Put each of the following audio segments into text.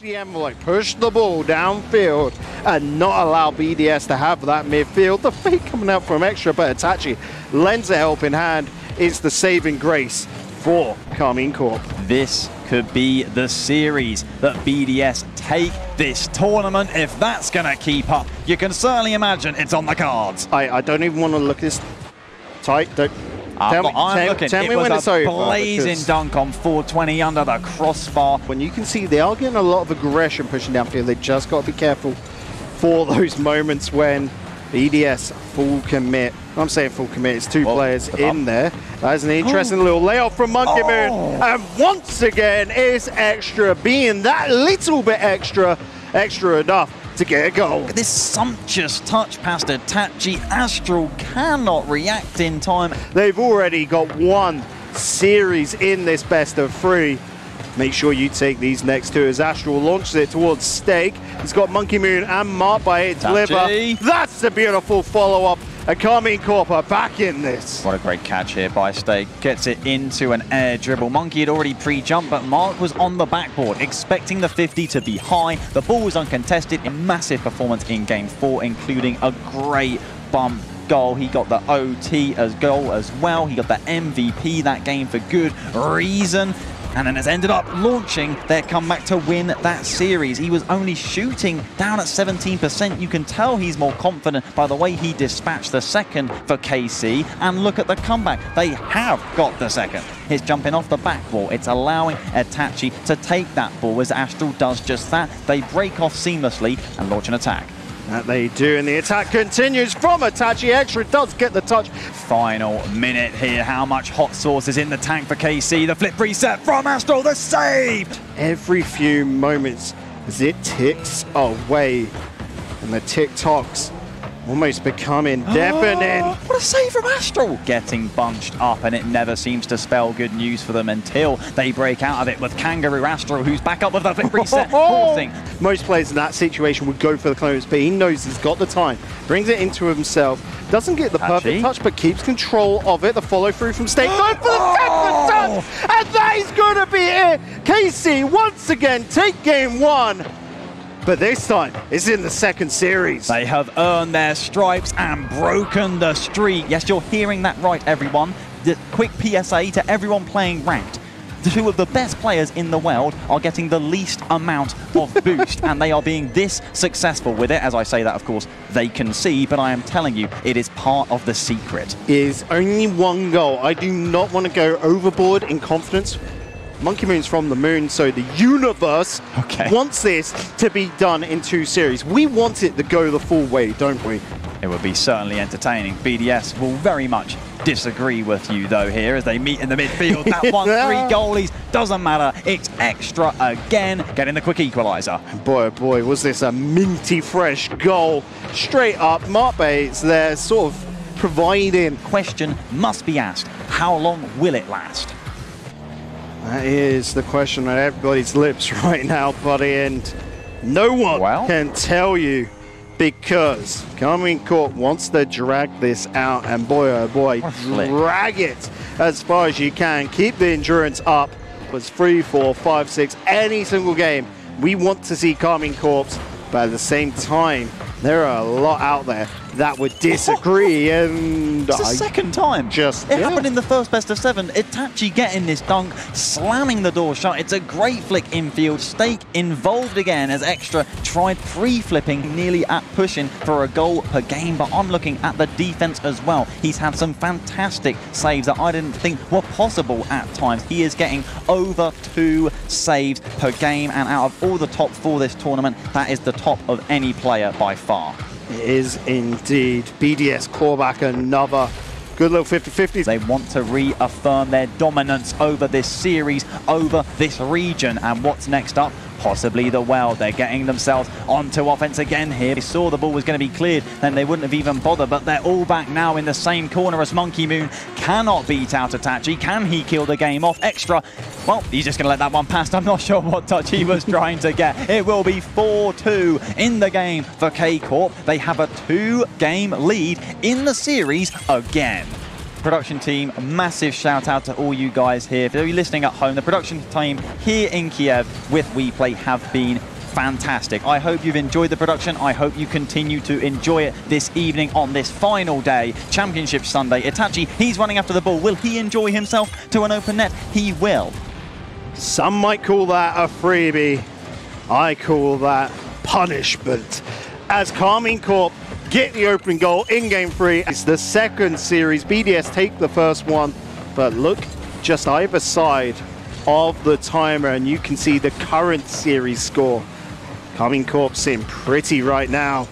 the envelope, push the ball downfield, and not allow BDS to have that midfield. The fake coming out from extra, but Itachi lends a helping hand. It's the saving grace for Karmine Corp. This could be the series that BDS take this tournament. If that's going to keep up, you can certainly imagine it's on the cards. I, I don't even want to look this tight. Don't, tell me, I'm tell, looking. tell it me was when a it's over. blazing dunk on 420 under the crossbar. When you can see they are getting a lot of aggression pushing downfield, they just got to be careful for those moments when BDS full commit. I'm saying full commit. It's two players in there. That's an interesting oh. little layoff from Monkey Oh. Moon. And once again, is extra being that little bit extra, extra enough to get a goal. This sumptuous touch past Itachi. Aztral cannot react in time. They've already got one series in this best of three. Make sure you take these next two as Aztral launches it towards Stake. He's got Monkey Moon and Mark by its liver. That's a beautiful follow-up. And Karmine Corp are back in this. What a great catch here by Stake. Gets it into an air dribble. Monkey had already pre-jumped, but Mark was on the backboard, expecting the 50 to be high. The ball was uncontested. A massive performance in game four, including a great bump goal. He got the OT as goal as well. He got the MVP that game for good reason. And then has ended up launching their comeback to win that series. He was only shooting down at 17%. You can tell he's more confident by the way he dispatched the second for KC. And look at the comeback. They have got the second. He's jumping off the back wall. It's allowing Itachi to take that ball as Aztral does just that. They break off seamlessly and launch an attack. That they do, and the attack continues from Itachi. Extra does get the touch. Final minute here. How much hot sauce is in the tank for KC? The flip reset from Aztral. The saved. Every few moments as it ticks away, and the tick-tocks almost becoming deafening. Oh, what a save from Aztral! Getting bunched up, and it never seems to spell good news for them until they break out of it with Kangaroo Aztral, who's back up with the flip reset. Forcing. Most players in that situation would go for the clearance, but he knows he's got the time. Brings it into himself. Doesn't get the perfect touch, but keeps control of it. The follow through from Stake. Going for the second touch! And that is going to be it! KC once again take game one. But this time, it's in the second series. They have earned their stripes and broken the streak. Yes, you're hearing that right, everyone. The quick PSA to everyone playing ranked. Two of the best players in the world are getting the least amount of boost, and they are being this successful with it. As I say that, of course, they can see, but I am telling you, it is part of the secret. is only one goal. I do not want to go overboard in confidence. Monkey Moon's from the moon, so the universe Okay. wants this to be done in two series. We want it to go the full way, don't we? It would be certainly entertaining. BDS will very much disagree with you, though, here as they meet in the midfield. That one, three goalies, doesn't matter. It's extra again, getting the quick equaliser. Boy, oh boy, was this a minty fresh goal. Straight up, Mark Bates there, sort of providing. Question must be asked how long will it last? That is the question on everybody's lips right now, buddy, and no one Well. can tell you because Karmine Corp wants to drag this out, and boy, oh boy, What a flick. drag it as far as you can. Keep the endurance up. It Was three, four, five, six, any single game. We want to see Karmine Corps, but at the same time, there are a lot out there that would disagree, and It's the I second time. just- it yeah. happened in the first best of seven. Itachi getting this dunk, slamming the door shut. It's a great flick infield. Stake involved again as extra tried pre-flipping, nearly at pushing for a goal per game. But I'm looking at the defense as well. He's had some fantastic saves that I didn't think were possible at times. He is getting over two saves per game, and out of all the top four this tournament, that is the top of any player by far. It is indeed. BDS clawback another good little 50-50. They want to reaffirm their dominance over this series, over this region. And what's next up? Possibly the well. They're getting themselves onto offense again here. They saw the ball was going to be cleared, then they wouldn't have even bothered. But they're all back now in the same corner as Monkey Moon cannot beat out Itachi. Can he kill the game off? Extra. Well, he's just going to let that one pass. I'm not sure what touch he was trying to get. It will be 4-2 in the game for K-Corp. They have a two-game lead in the series again production team, a massive shout out to all you guys here. If you're listening at home, the production team here in Kiev with WePlay have been fantastic. I hope you've enjoyed the production. I hope you continue to enjoy it this evening on this final day, Championship Sunday. Itachi, he's running after the ball. Will he enjoy himself to an open net? He will. Some might call that a freebie. I call that punishment. As Karmine Corp get the opening goal in game three, it's the second series. BDS take the first one, but look just either side of the timer and you can see the current series score. Karmine Corp sitting pretty right now.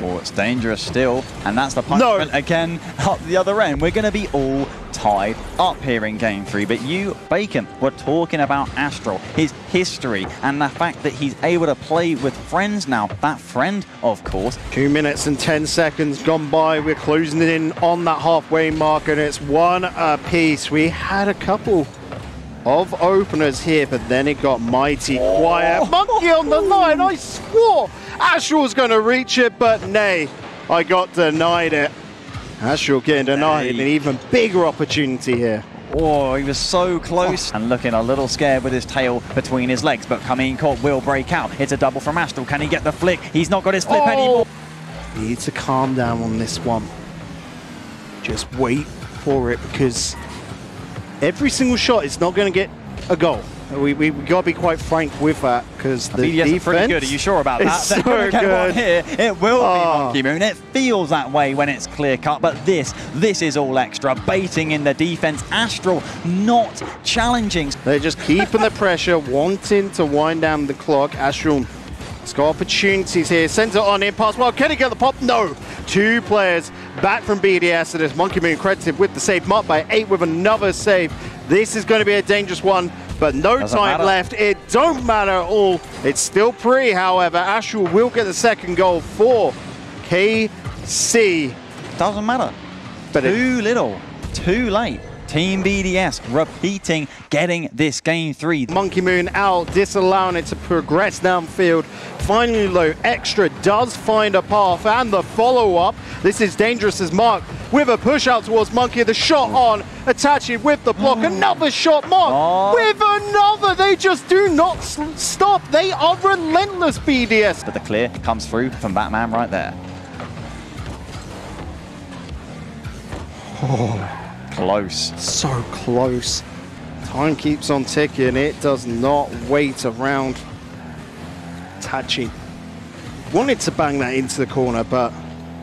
Oh, it's dangerous still. And that's the punishment No. again up the other end. We're going to be all tied up here in game three. But you, Bacon, were talking about Aztral, his history, and the fact that he's able to play with friends now. That friend, of course, Two minutes and 10 seconds gone by. We're closing it in on that halfway mark, and it's one apiece. We had a couple of openers here, but then it got mighty quiet. Oh. Monkey on the line. I swore Aztral was going to reach it, but nay, I got denied it. Aztral getting denied Nay. an even bigger opportunity here. Oh, he was so close and looking a little scared with his tail between his legs. But Karmine Corp will break out. It's a double from Aztral. Can he get the flick? He's not got his flip Oh. anymore. Need to calm down on this one. Just wait for it because every single shot is not going to get a goal. We, we, got to be quite frank with that because the BDS defense pretty good. Are you sure about that? So gonna get one good. here. It will Ah. be Monkey Moon. It feels that way when it's clear cut, but this, this is all extra. Baiting in the defense. Aztral not challenging. They're just keeping the pressure, wanting to wind down the clock. Aztral has got opportunities here. Sends it on in, pass well. Can he get the pop? No. Two players back from BDS. And it's Monkey Moon credited with the save. Marked by eight with another save. This is going to be a dangerous one, but no Doesn't time matter. left. It don't matter at all. It's still pre, however. Aztral will get the second goal for KC. Doesn't matter. But too little, too late. Team BDS repeating, getting this game three. Monkey Moon out, disallowing it to progress downfield. Finally, low extra does find a path and the follow up. This is dangerous as Mark with a push out towards Monkey. The shot on, attaching with the block. Another shot, Mark Oh. with another. They just do not stop. They are relentless, BDS. But the clear comes through from Batman right there. Oh. Close. So close. Time keeps on ticking. It does not wait around. Tachi wanted to bang that into the corner, but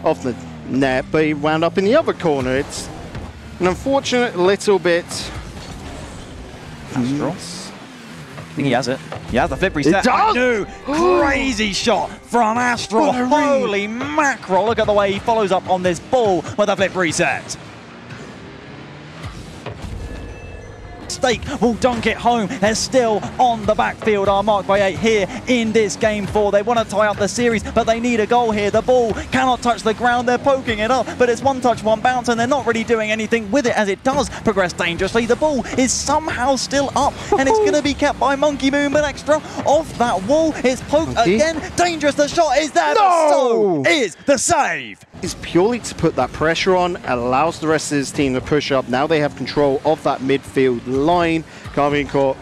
off the net, but he wound up in the other corner. It's an unfortunate little bit. Aztral. I think he has it. He has the flip reset. does! I knew. Crazy shot from Aztral. What a read. Holy mackerel. Look at the way he follows up on this ball with a flip reset. Stake will dunk it home. They're still on the backfield. Are marked by eight here in this game four. They want to tie up the series, but they need a goal here. The ball cannot touch the ground. They're poking it up, but it's one touch, one bounce, and they're not really doing anything with it as it does progress dangerously. The ball is somehow still up, and it's going to be kept by Monkey Moon, but extra off that wall. It's poked again. Dangerous. The shot is there. No! so is the save. Is purely to put that pressure on, allows the rest of his team to push up. Now they have control of that midfield line, Karmine Corp,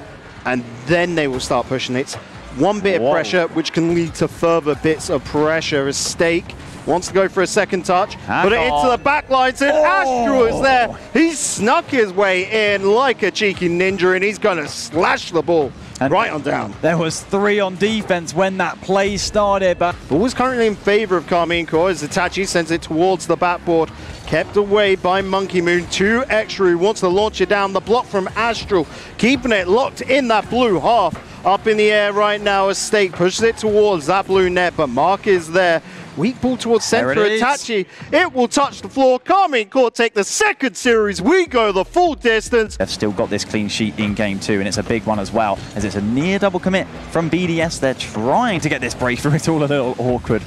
and then they will start pushing it. One bit Whoa. of pressure, which can lead to further bits of pressure. As Stake wants to go for a second touch, put it into the back lines, and Oh. Aztral is there. He snuck his way in like a cheeky ninja, and he's going to slash the ball And- right on down. There was three on defense when that play started, but Ball currently in favor of Karmine Corp as Itachi sends it towards the backboard. Kept away by Monkey Moon. Two extra who wants to launch it down. The block from Aztral. Keeping it locked in that blue half. Up in the air right now as Stake pushes it towards that blue net, but Mark is there. Weak ball towards center. Itachi. It will touch the floor. Karmine Corp take the second series. We go the full distance. They've still got this clean sheet in game two, and it's a big one as well, as it's a near double commit from BDS. They're trying to get this breakthrough. It's all a little awkward.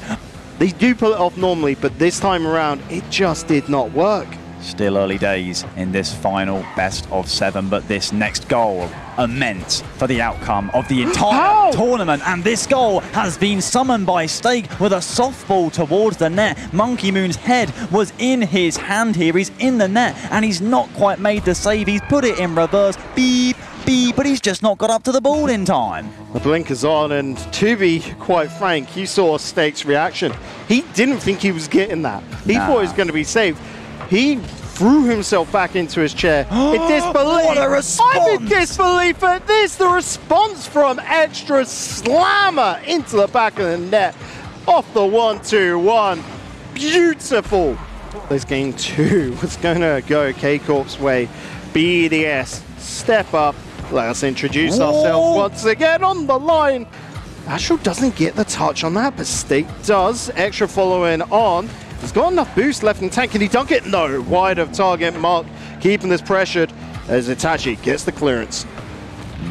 They do pull it off normally, but this time around, it just did not work. Still early days in this final best of seven, but this next goal immense for the outcome of the entire How? tournament. And this goal has been summoned by Stake with a softball towards the net. Monkey Moon's head was in his hand here. He's in the net and he's not quite made the save. He's put it in reverse. Beep. B, but he's just not got up to the ball in time. The blinker's on, and to be quite frank, you saw Stake's reaction. He didn't think he was getting that. He Nah. thought he was going to be saved. He threw himself back into his chair in disbelief. What a I'm in response! disbelief at this. The response from Extra Slammer into the back of the net. Off the one-two-one. Beautiful. This game two was going to go K-Corp's way. BDS, step up. Let us introduce Whoa. ourselves once again on the line. Aztral doesn't get the touch on that, but Stake does. Extra following on. He's got enough boost left in the tank. Can he dunk it? No. Wide of target mark, keeping this pressured as Itachi gets the clearance.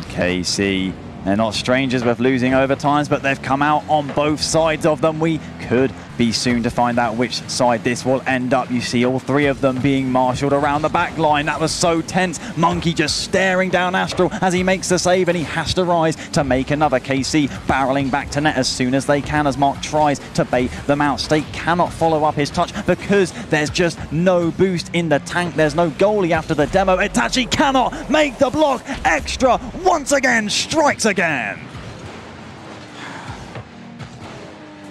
KC, they're not strangers with losing overtimes, but they've come out on both sides of them. We could be soon to find out which side this will end up. You see all three of them being marshaled around the back line. That was so tense. Monkey just staring down Aztral as he makes the save and he has to rise to make another. KC barreling back to net as soon as they can as Mark tries to bait them out. Stake cannot follow up his touch because there's just no boost in the tank. There's no goalie after the demo. Itachi cannot make the block. Extra once again strikes again.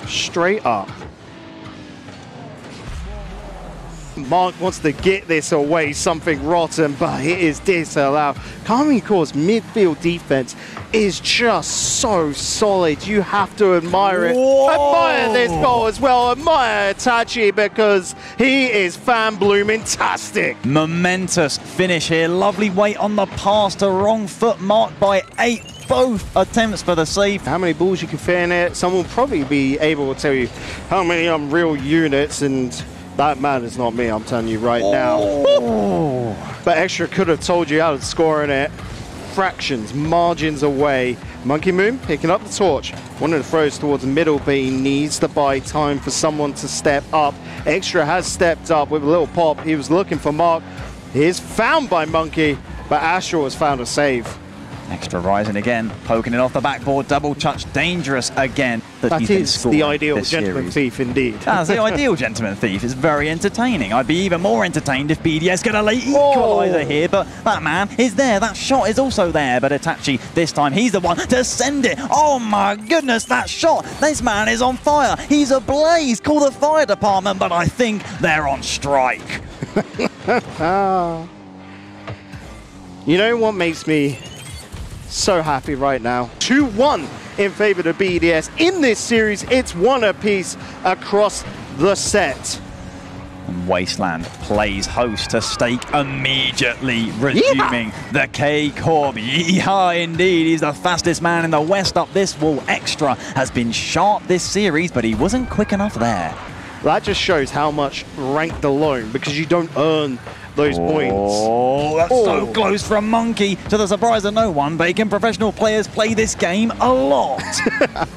Straight up. Mark wants to get this away, something rotten, but it is disallowed. Core's midfield defense is just so solid. You have to admire it. Whoa. Admire this goal as well. Admire Tachi because he is fan blooming-tastic. Momentous finish here. Lovely weight on the pass to wrong foot, marked by eight. Both attempts for the save. How many balls you can fit in it? Someone will probably be able to tell you how many Unreal units, and that man is not me, I'm telling you right now. Oh. But Extra could have told you how to score in it. Fractions, margins away. Monkey Moon picking up the torch. One of the throws towards the middle, but he needs to buy time for someone to step up. Extra has stepped up with a little pop. He was looking for Mark. He is found by Monkey, but Aztral has found a save. Extra rising again, poking it off the backboard, double touch, dangerous again. That That is the ideal gentleman series. thief indeed. That's the ideal gentleman thief. It's very entertaining. I'd be even more entertained if BDS get a late equaliser Oh. here, but that man is there. That shot is also there. But Itachi, this time, he's the one to send it. Oh my goodness, that shot. This man is on fire. He's ablaze. Call the fire department, but I think they're on strike. You know what makes me so happy right now? 2 1 in favor of BDS. In this series, it's one apiece across the set. And Wasteland plays host to Stake immediately, resuming the K Corp. Yeah, indeed. He's the fastest man in the West up this wall. Extra has been sharp this series, but he wasn't quick enough there. That just shows how much ranked alone because you don't earn those oh. points. Oh, that's oh. so Oh. close from Monkey. To the surprise of no one, Bacon professional players play this game a lot.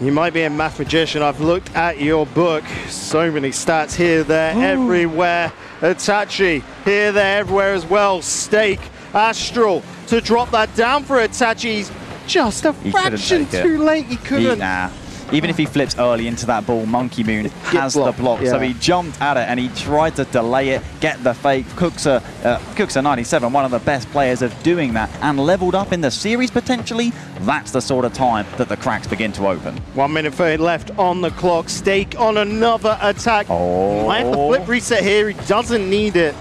You might be a math magician. I've looked at your book. So many stats here, there, everywhere. Itachi here, there, everywhere as well. Stake, Aztral to drop that down for Itachi. He's just a He fraction too late. He He- couldn't. nah. Even if he flips early into that ball, Monkey Moon has the blocked, block. So he jumped at it and he tried to delay it, get the fake. Kuxir, uh, Kuxir 97, one of the best players of doing that, and leveled up in the series potentially. That's the sort of time that the cracks begin to open. One minute 30 left on the clock. Stake on another attack. Oh. Might have to flip reset here. He doesn't need it.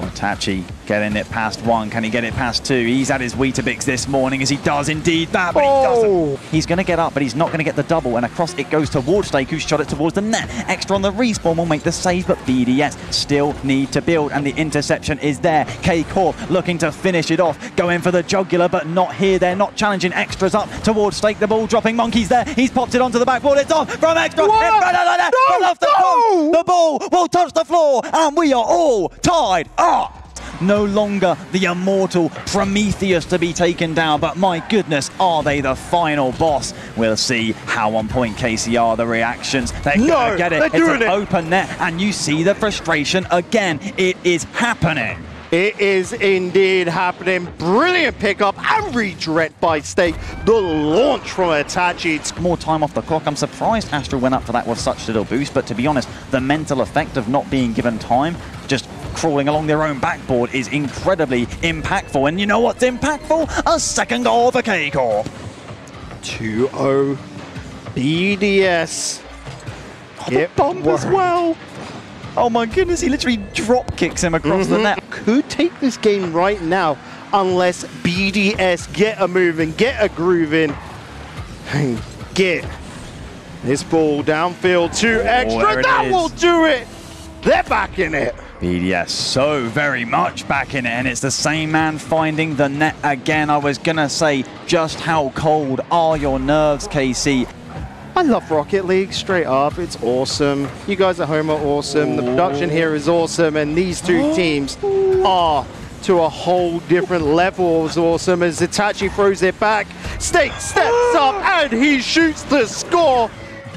Oh, Tachi getting it past one. Can he get it past two? He's at his Weetabix this morning as he does indeed that, but Oh. he doesn't. He's going to get up, but he's not going to get the double. And across it goes towards Stake, who shot it towards the net. Extra on the respawn will make the save, but BDS still need to build, and the interception is there. K Corp looking to finish it off, going for the jugular, but not here. They're not challenging. Extras up towards Stake. The ball dropping. Monkey's there. He's popped it onto the backboard. It's off from Extra. What? In front of the net. No, off the no! post. The ball will touch the floor, and we are all tied up. No longer the immortal Prometheus to be taken down, but my goodness, are they the final boss? We'll see how on point KCR the reactions. They're No, gonna get it. it's an it. open net, and you see the frustration again. It is happening. It is indeed happening. Brilliant pickup and redirect by Stake. The launch from Itachi. It's More time off the clock. I'm surprised Astro went up for that with such little boost, but to be honest, the mental effect of not being given time just crawling along their own backboard is incredibly impactful. And you know what's impactful? A second goal for K-Corp. 2-0 BDS. Oh, the bomb as well. Oh my goodness, he literally drop kicks him across mm -hmm. the mm-hmm. net. Could take this game right now unless BDS get a move and get a groove in and get this ball downfield to oh, extra. That will do it. They're back in it. BDS so very much back in it, and it's the same man finding the net again. I was going to say, just how cold are your nerves, KC? I love Rocket League, straight up. It's awesome. You guys at home are awesome. The production here is awesome, and these two oh. teams are to a whole different level of awesome as Itachi throws it back. Stake steps up, and he shoots the score.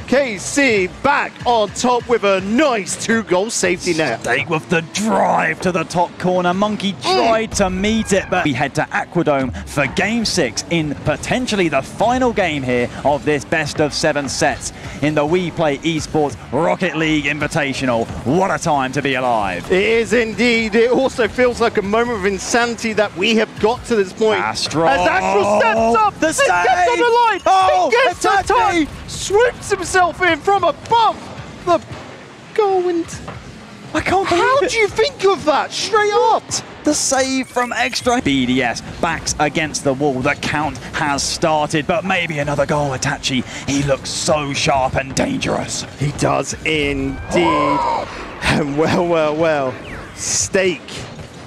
KC back on top with a nice two-goal safety net. Stake with the drive to the top corner. Monkey mm. tried mm. to meet it, but we head to Aquadome for Game 6 in potentially the final game here of this best of seven sets in the WePlay Esports Rocket League Invitational. What a time to be alive. It is indeed. It also feels like a moment of insanity that we have got to this point. Astro. As Astro steps oh, up, the save. gets on the line, oh, he gets the tie, swoops himself in from above the goal and... I can't How do you think of that? Straight up. The save from extra. BDS backs against the wall. The count has started, but maybe another goal, Itachi. He looks so sharp and dangerous. He does indeed. and well, well, well. Stake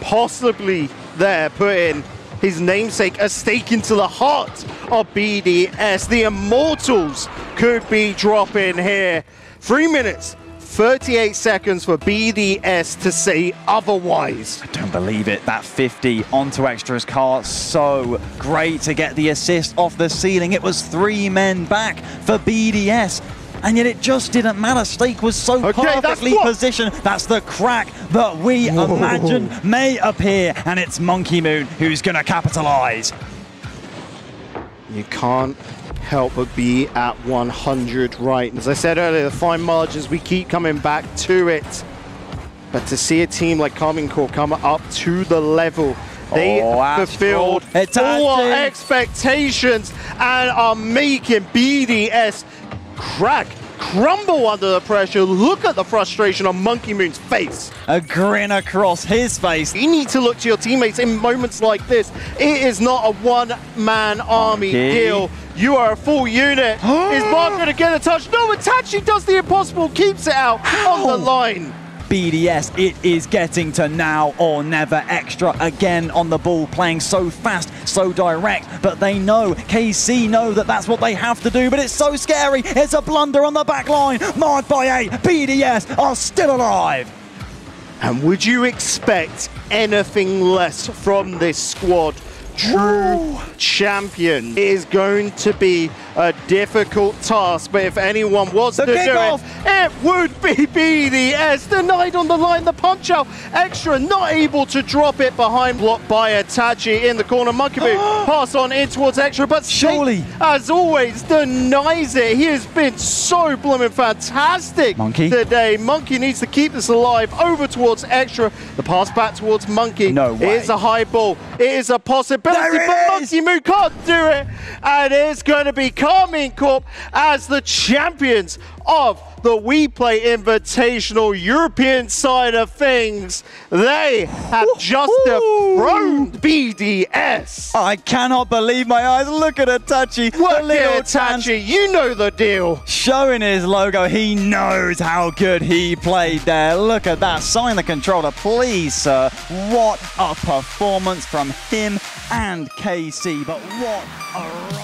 possibly there putting his namesake a stake into the heart of BDS. The Immortals could be dropping here. Three minutes, 38 seconds for BDS to say otherwise. I don't believe it. That 50 onto Extra's car. So great to get the assist off the ceiling. It was three men back for BDS and yet it just didn't matter. Stake was so okay, perfectly that's positioned. That's the crack that we Whoa. imagine may appear, and it's Monkey Moon who's going to capitalize. You can't help but be at 100 right. As I said earlier, the fine margins, we keep coming back to it. But to see a team like Karmine Corp come up to the level they oh, fulfilled all expectations and are making BDS crack crumble under the pressure. Look at the frustration on Monkey Moon's face. A grin across his face. You need to look to your teammates in moments like this. It is not a one-man army okay. deal. You are a full unit. is Mark going to get a touch? No, Itachi does the impossible, keeps it out How? on the line. BDS. It is getting to now or never extra again on the ball, playing so fast, so direct, but they know, KC know that that's what they have to do, but it's so scary. It's a blunder on the back line, marked by a BDS are still alive. And would you expect anything less from this squad? True champion is going to be a difficult task, but if anyone was the to do it, it would be BDS. Denied on the line, the punch out. Extra not able to drop it behind, blocked by Itachi in the corner. Monkey Boot pass on in towards Extra, but surely, as always, denies it. He has been so blooming fantastic Monkey. today. Monkey needs to keep this alive. Over towards Extra. The pass back towards Monkey. No way. It is a high ball. It is a possibility, but Monkey Moon can't do it. And it's going to be Karmine Corp as the champions of the WePlay Invitational European side of things. They have just dethroned BDS. I cannot believe my eyes. Look at Itachi. What little Itachi? You know the deal. Showing his logo. He knows how good he played there. Look at that. Sign the controller, please, sir. What a performance from him and KC. But what a